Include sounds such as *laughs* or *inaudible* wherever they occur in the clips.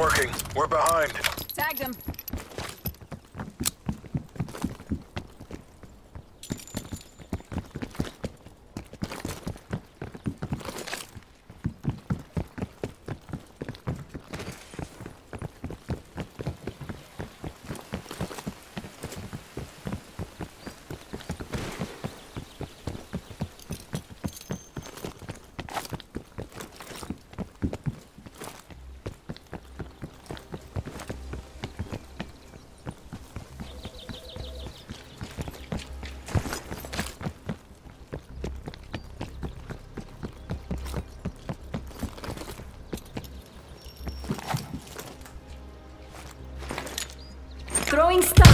working. We're behind. Tagged him. Throwing stun.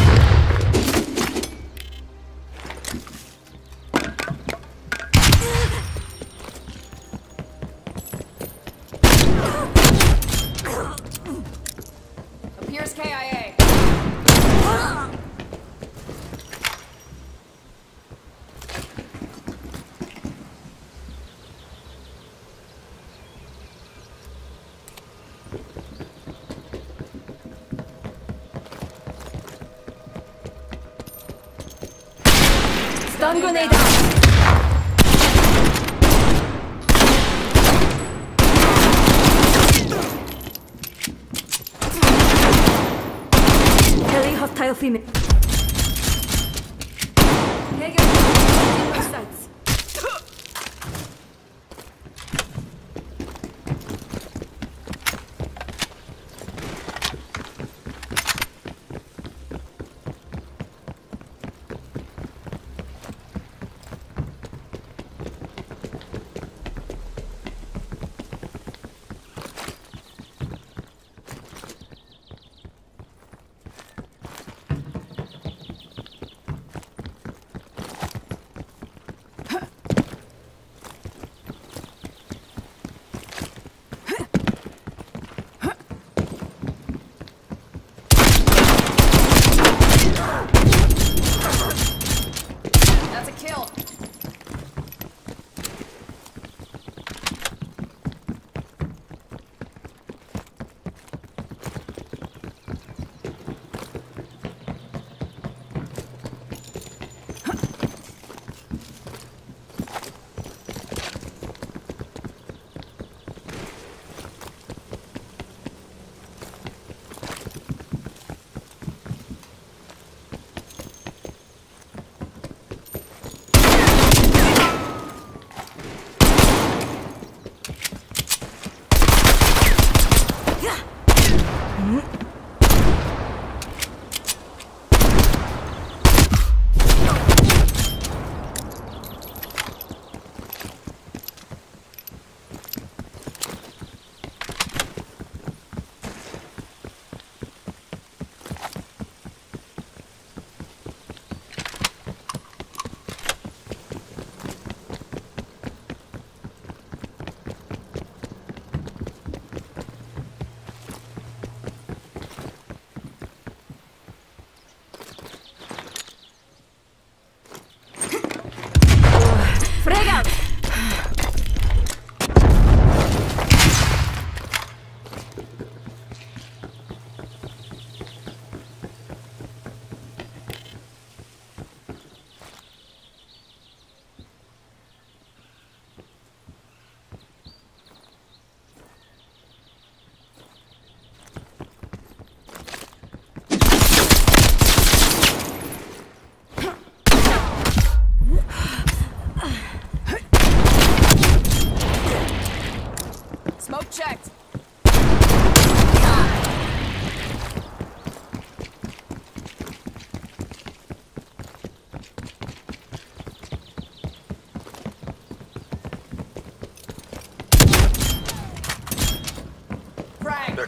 Appears KIA. Stun grenade out. Heli hostile female.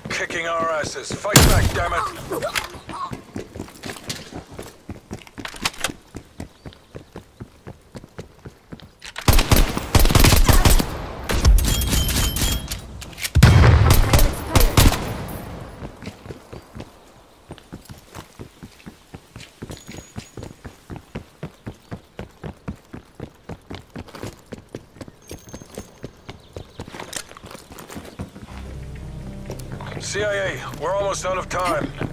Kicking our asses. Fight back, damn it. *laughs* CIA, we're almost out of time.